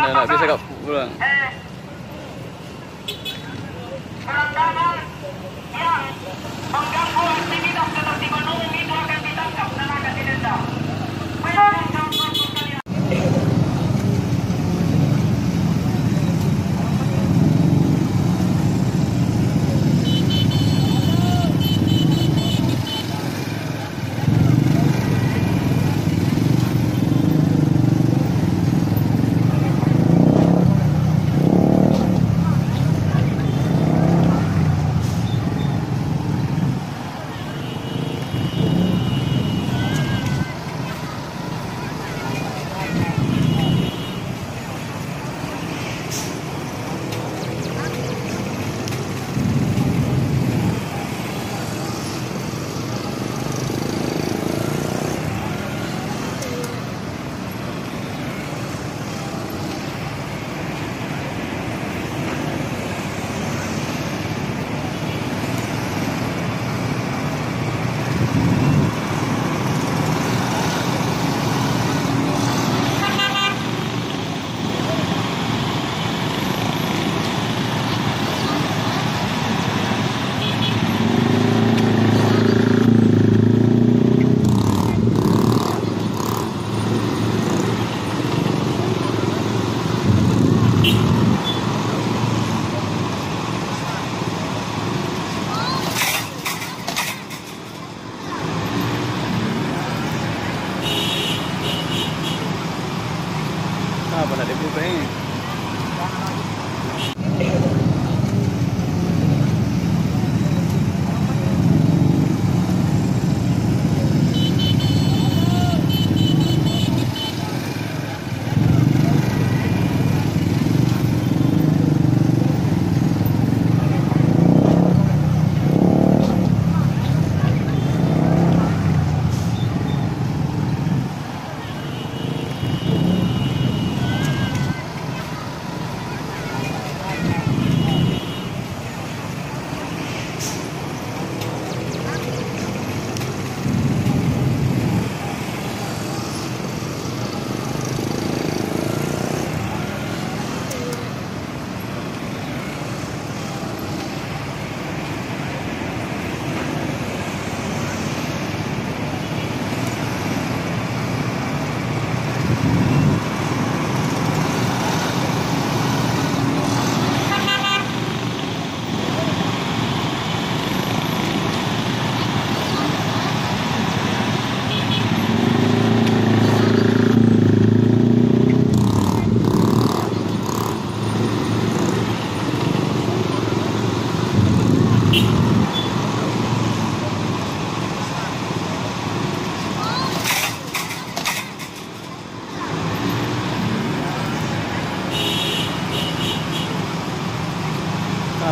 Dah habis apakah cakap pulang.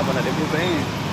trabalharemos bem